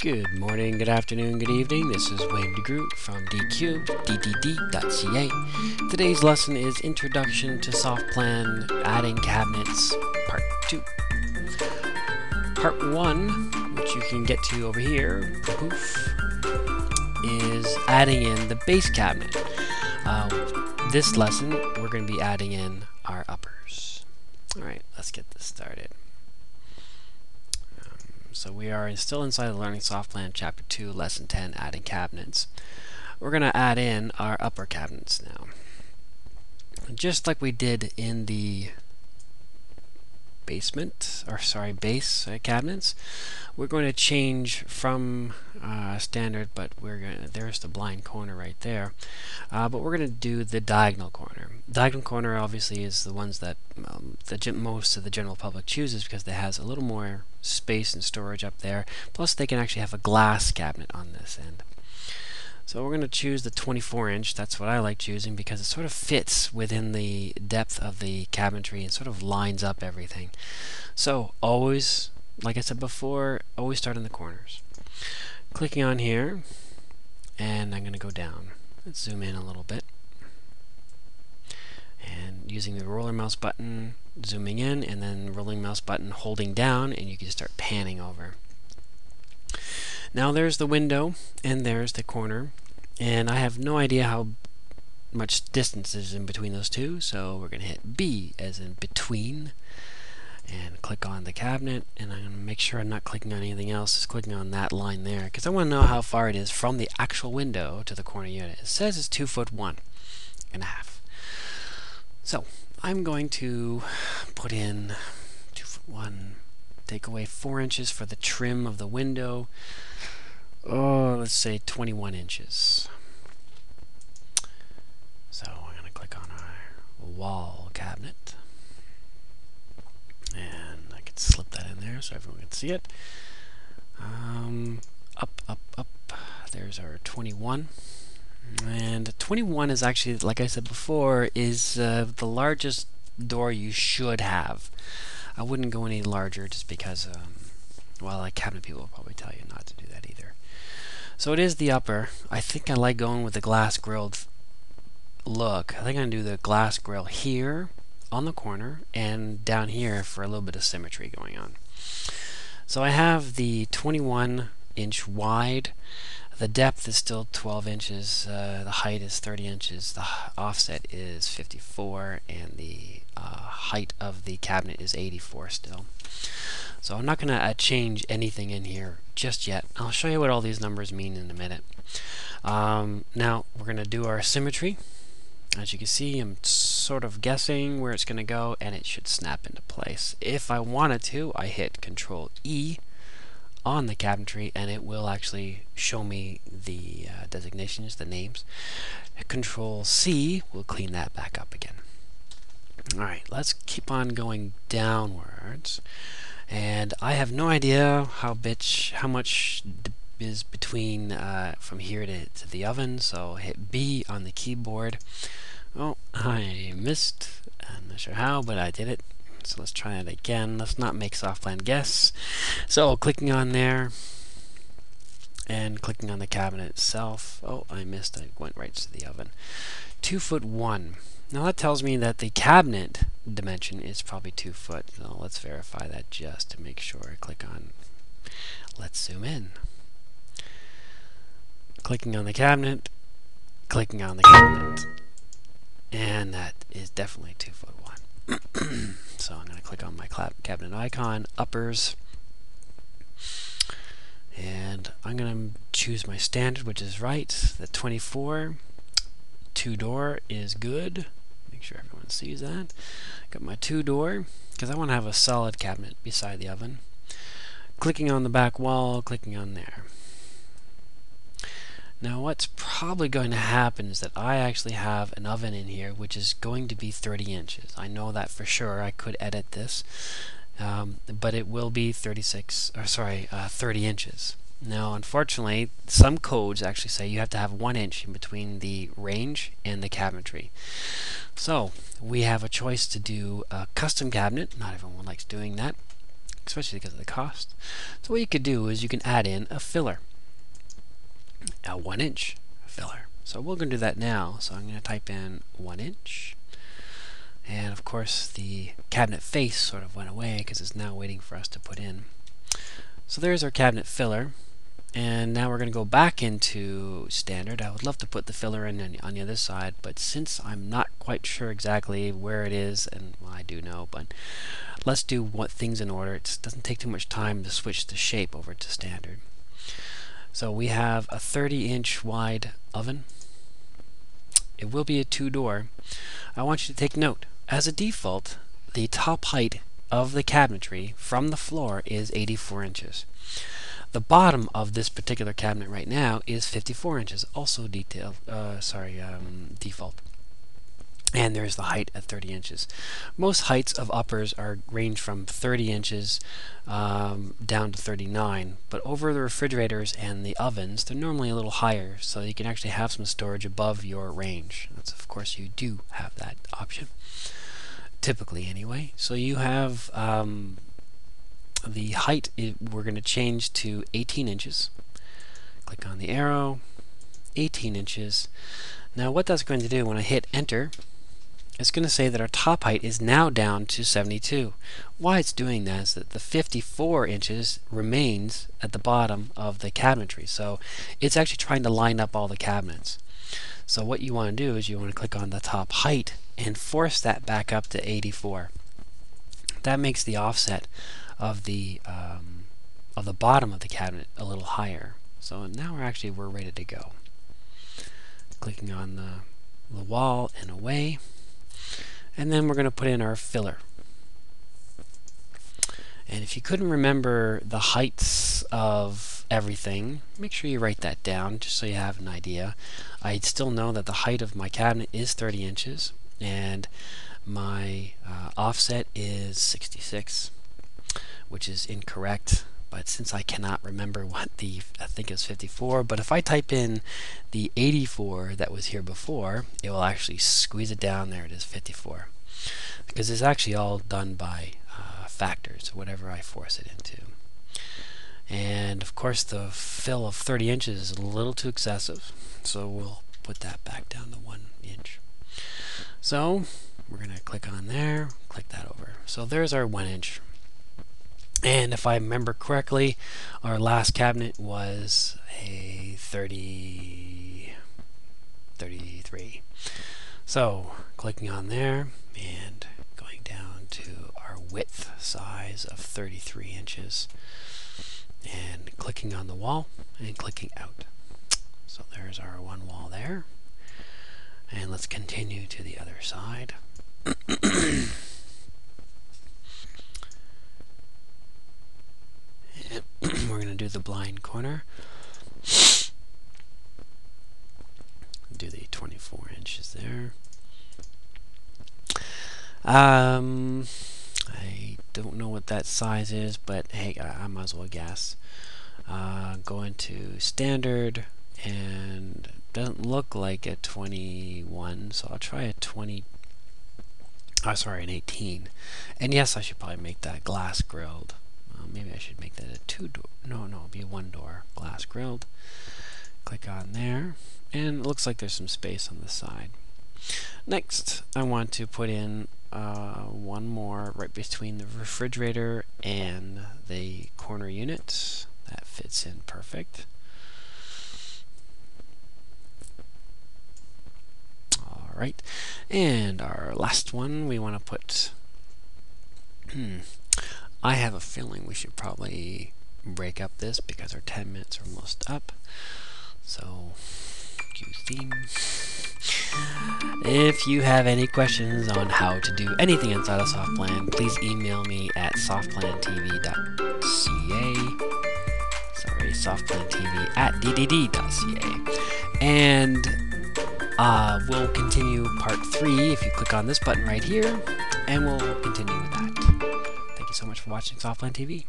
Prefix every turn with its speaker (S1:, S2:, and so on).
S1: Good morning, good afternoon, good evening. This is Wayne DeGroot from dcube, ddd.ca. Today's lesson is Introduction to SoftPlan Adding Cabinets, Part 2. Part 1, which you can get to over here, poof, is adding in the base cabinet. Uh, this lesson, we're going to be adding in our uppers. Alright, let's get this started. So we are still inside the Learning SoftPlan Chapter 2, Lesson 10, Adding Cabinets. We're going to add in our upper cabinets now. Just like we did in the basement, or sorry, base uh, cabinets. We're going to change from uh, standard, but we're going to, there's the blind corner right there. Uh, but we're going to do the diagonal corner. Diagonal corner obviously is the ones that um, the most of the general public chooses because it has a little more space and storage up there. Plus they can actually have a glass cabinet on this end. So we're going to choose the 24 inch. That's what I like choosing because it sort of fits within the depth of the cabinetry and sort of lines up everything. So always, like I said before, always start in the corners. Clicking on here, and I'm going to go down. Let's zoom in a little bit. And using the roller mouse button, zooming in, and then rolling mouse button holding down, and you can start panning over. Now there's the window and there's the corner and I have no idea how much distance is in between those two so we're going to hit B as in between and click on the cabinet and I'm going to make sure I'm not clicking on anything else just clicking on that line there because I want to know how far it is from the actual window to the corner unit. It says it's two foot one and a half. So I'm going to put in two foot one take away four inches for the trim of the window oh, let's say 21 inches. So I'm going to click on our wall cabinet. And I can slip that in there so everyone can see it. Um, up, up, up. There's our 21. And 21 is actually, like I said before, is uh, the largest door you should have. I wouldn't go any larger just because, um, well, like cabinet people will probably tell you not to do that either. So it is the upper. I think I like going with the glass grilled look. I think I'm going to do the glass grill here on the corner and down here for a little bit of symmetry going on. So I have the 21 inch wide. The depth is still 12 inches. Uh, the height is 30 inches. The offset is 54 and the uh, height of the cabinet is 84 still. So I'm not going to uh, change anything in here just yet. I'll show you what all these numbers mean in a minute. Um, now we're going to do our symmetry. As you can see, I'm sort of guessing where it's going to go, and it should snap into place. If I wanted to, I hit Control E on the cabinetry, and it will actually show me the uh, designations, the names. Control C will clean that back up again. Alright, let's keep on going downwards and I have no idea how bitch how much is between uh, from here to, to the oven so hit B on the keyboard oh I missed I'm not sure how but I did it so let's try it again let's not make SoftPlan guess so clicking on there and clicking on the cabinet itself oh I missed I went right to the oven two foot one now that tells me that the cabinet dimension is probably 2 foot. So let's verify that just to make sure. Click on, let's zoom in. Clicking on the cabinet, clicking on the cabinet, and that is definitely 2 foot 1. So I'm going to click on my cabinet icon, uppers, and I'm going to choose my standard, which is right, the 24. Two door is good. Make sure everyone sees that. Got my two door, because I want to have a solid cabinet beside the oven. Clicking on the back wall, clicking on there. Now what's probably going to happen is that I actually have an oven in here which is going to be 30 inches. I know that for sure. I could edit this. Um, but it will be 36, or sorry, uh, 30 inches. Now, unfortunately, some codes actually say you have to have one inch in between the range and the cabinetry. So, we have a choice to do a custom cabinet. Not everyone likes doing that. especially because of the cost. So what you could do is you can add in a filler, a one inch filler. So we're going to do that now. So I'm going to type in one inch. And of course the cabinet face sort of went away because it's now waiting for us to put in. So there's our cabinet filler. And now we're going to go back into standard. I would love to put the filler in on, on the other side, but since I'm not quite sure exactly where it is, and well, I do know, but let's do what things in order. It doesn't take too much time to switch the shape over to standard. So we have a 30 inch wide oven. It will be a two door. I want you to take note. As a default, the top height of the cabinetry from the floor is 84 inches. The bottom of this particular cabinet right now is 54 inches, also detailed, uh, sorry, um, default. And there's the height at 30 inches. Most heights of uppers are range from 30 inches um, down to 39, but over the refrigerators and the ovens, they're normally a little higher, so you can actually have some storage above your range. That's of course you do have that option, typically anyway. So you have um, the height we're going to change to 18 inches. Click on the arrow, 18 inches. Now what that's going to do when I hit enter, it's going to say that our top height is now down to 72. Why it's doing that is that the 54 inches remains at the bottom of the cabinetry. So it's actually trying to line up all the cabinets. So what you want to do is you want to click on the top height and force that back up to 84. That makes the offset of the um, of the bottom of the cabinet a little higher. So now we're actually we're ready to go. Clicking on the, the wall and away. And then we're going to put in our filler. And if you couldn't remember the heights of everything, make sure you write that down just so you have an idea. I still know that the height of my cabinet is 30 inches and my uh, offset is 66 which is incorrect. But since I cannot remember what the, I think it was 54, but if I type in the 84 that was here before, it will actually squeeze it down. There it is, 54. Because it's actually all done by uh, factors, whatever I force it into. And of course the fill of 30 inches is a little too excessive, so we'll put that back down to 1 inch. So we're going to click on there, click that over. So there's our 1 inch and if I remember correctly, our last cabinet was a 30, 33. So clicking on there and going down to our width size of 33 inches and clicking on the wall and clicking out. So there's our one wall there. And let's continue to the other side. we're going to do the blind corner. Do the 24 inches there. Um, I don't know what that size is, but hey, I, I might as well guess. Uh, go into standard, and doesn't look like a 21, so I'll try a 20. Oh, sorry, an 18. And yes, I should probably make that glass grilled maybe I should make that a two door. No, no, it'll be a one door glass grilled. Click on there, and it looks like there's some space on the side. Next, I want to put in uh, one more right between the refrigerator and the corner unit. That fits in perfect. Alright, and our last one we want to put hmm, I have a feeling we should probably break up this because our 10 minutes are almost up. So, cue theme. If you have any questions on how to do anything inside of SoftPlan, please email me at softplantv.ca. Sorry, softplantv at ddd.ca. And uh, we'll continue part three if you click on this button right here, and we'll continue with that so much for watching Softplan TV.